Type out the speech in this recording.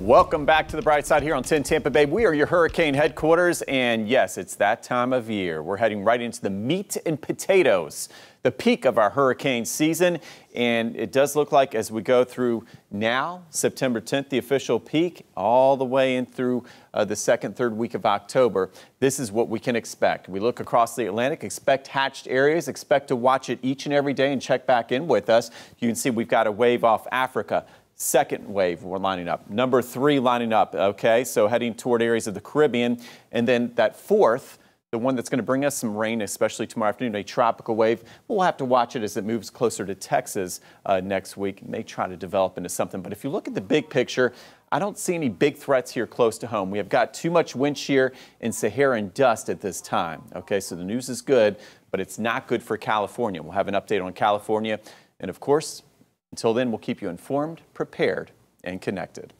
Welcome back to the bright side here on 10 Tampa Bay. We are your hurricane headquarters, and yes, it's that time of year. We're heading right into the meat and potatoes, the peak of our hurricane season. And it does look like as we go through now, September 10th, the official peak, all the way in through uh, the second, third week of October, this is what we can expect. We look across the Atlantic, expect hatched areas, expect to watch it each and every day and check back in with us. You can see we've got a wave off Africa second wave we're lining up. Number three lining up, okay? So heading toward areas of the Caribbean. And then that fourth, the one that's going to bring us some rain, especially tomorrow afternoon, a tropical wave. We'll have to watch it as it moves closer to Texas uh, next week. It may try to develop into something. But if you look at the big picture, I don't see any big threats here close to home. We have got too much wind shear and Saharan dust at this time. Okay, so the news is good, but it's not good for California. We'll have an update on California. And of course, until then, we'll keep you informed, prepared, and connected.